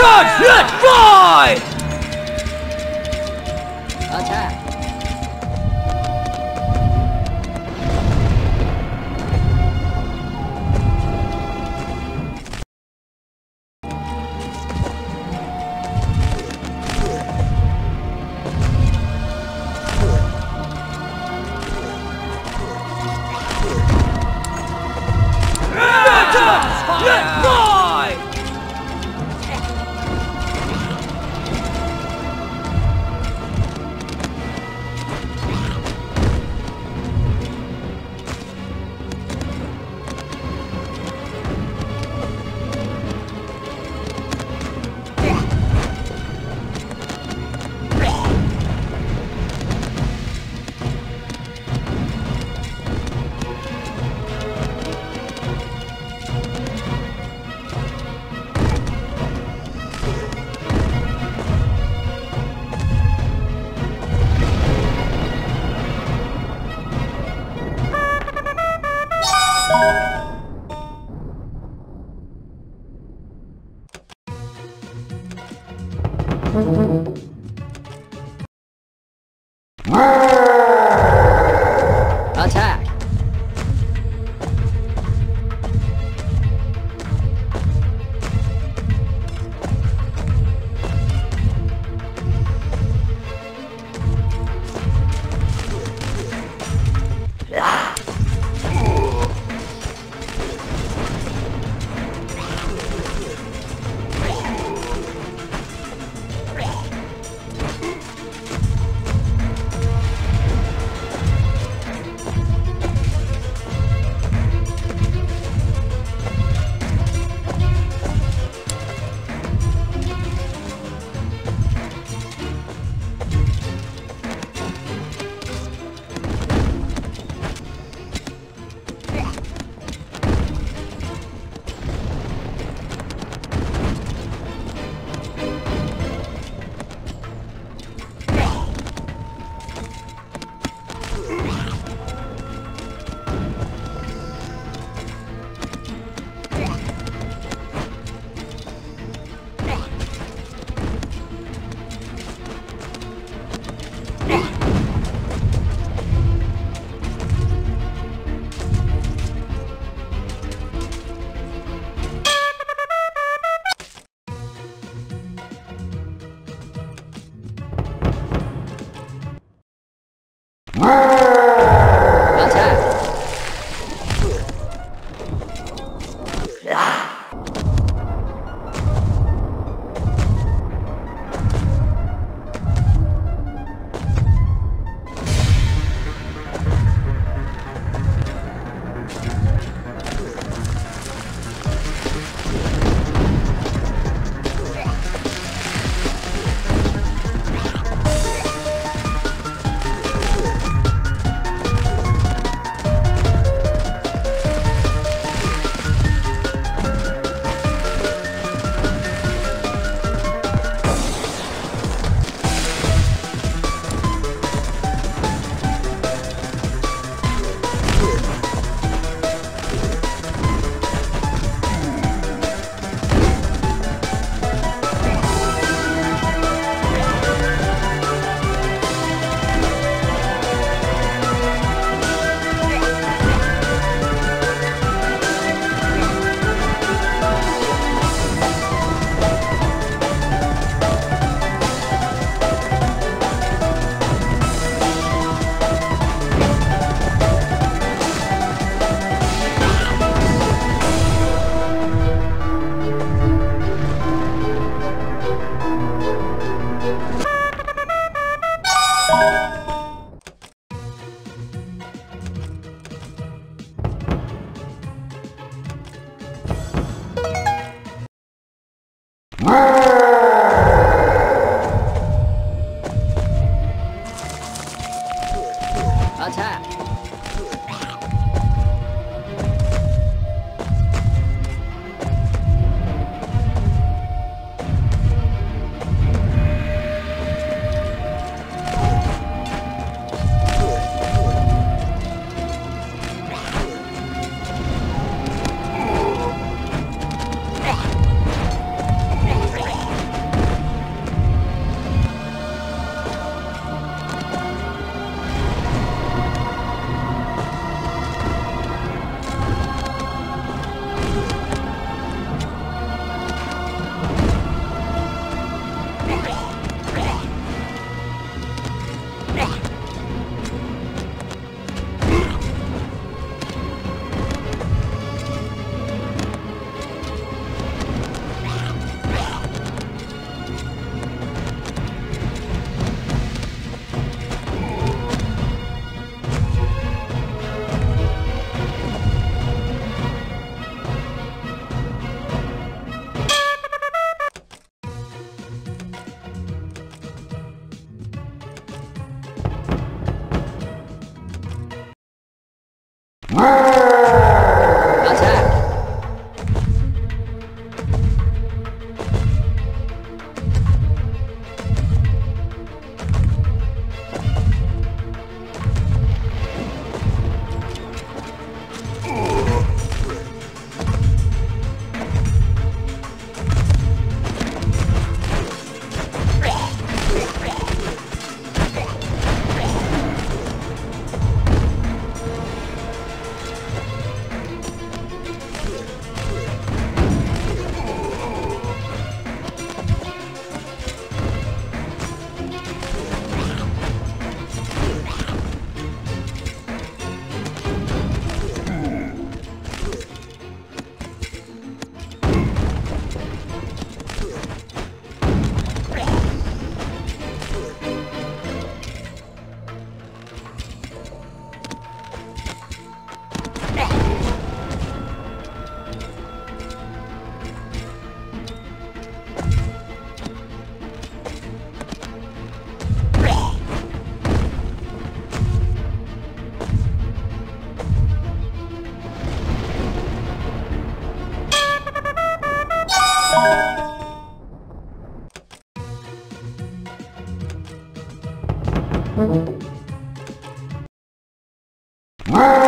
Charge! Let's fly! Attack! Brrr.